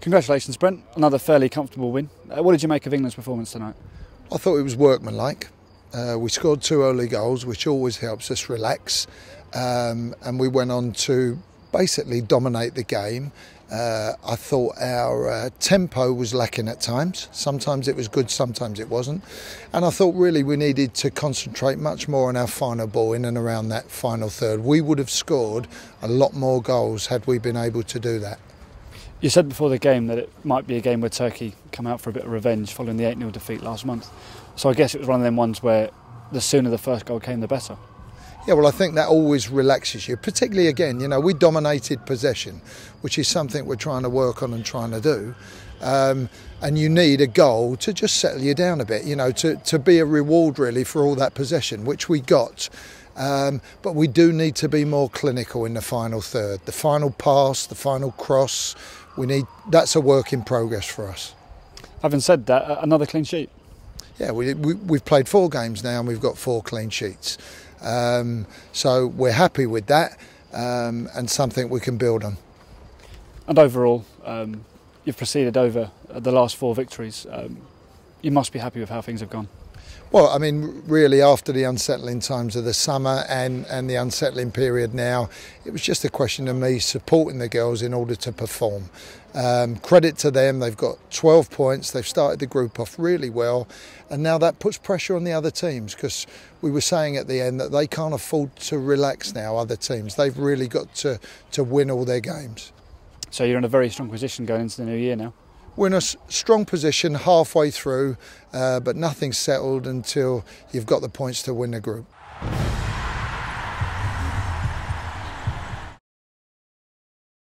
Congratulations, Brent. Another fairly comfortable win. Uh, what did you make of England's performance tonight? I thought it was workmanlike. Uh, we scored two early goals, which always helps us relax. Um, and we went on to basically dominate the game. Uh, I thought our uh, tempo was lacking at times. Sometimes it was good, sometimes it wasn't. And I thought really we needed to concentrate much more on our final ball in and around that final third. We would have scored a lot more goals had we been able to do that. You said before the game that it might be a game where Turkey come out for a bit of revenge following the 8 0 defeat last month. So I guess it was one of them ones where the sooner the first goal came, the better. Yeah, well, I think that always relaxes you, particularly again, you know, we dominated possession, which is something we're trying to work on and trying to do. Um, and you need a goal to just settle you down a bit, you know, to, to be a reward really for all that possession, which we got. Um, but we do need to be more clinical in the final third. The final pass, the final cross, we need that's a work in progress for us. Having said that, another clean sheet. Yeah, we, we, have played four games now and we've got four clean sheets. Um, so we're happy with that um, and something we can build on. And overall, um, you've proceeded over the last four victories. Um, you must be happy with how things have gone. Well, I mean, really, after the unsettling times of the summer and, and the unsettling period now, it was just a question of me supporting the girls in order to perform. Um, credit to them, they've got 12 points, they've started the group off really well, and now that puts pressure on the other teams because we were saying at the end that they can't afford to relax now, other teams. They've really got to, to win all their games. So you're in a very strong position going into the new year now? We're in a strong position halfway through, uh, but nothing's settled until you've got the points to win the group.